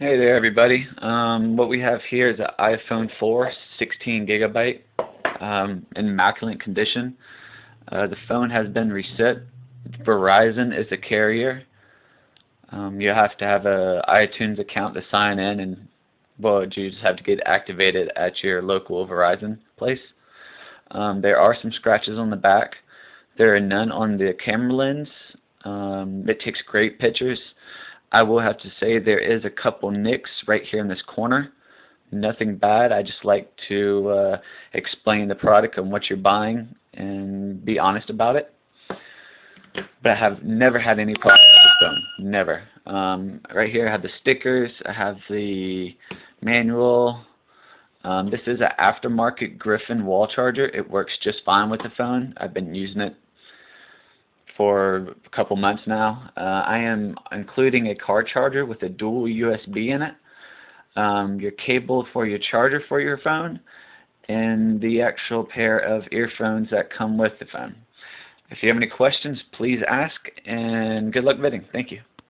Hey there everybody. Um, what we have here is an iPhone 4, 16 gigabyte, um, in immaculate condition. Uh, the phone has been reset. Verizon is the carrier. Um, you have to have a iTunes account to sign in, and well, you just have to get activated at your local Verizon place. Um, there are some scratches on the back. There are none on the camera lens. Um, it takes great pictures. I will have to say there is a couple nicks right here in this corner. Nothing bad. I just like to uh, explain the product and what you're buying and be honest about it. But I have never had any problems with the phone. Never. Um, right here I have the stickers. I have the manual. Um, this is an aftermarket Griffin wall charger. It works just fine with the phone. I've been using it for a couple months now. Uh, I am including a car charger with a dual USB in it, um, your cable for your charger for your phone, and the actual pair of earphones that come with the phone. If you have any questions, please ask, and good luck bidding. Thank you.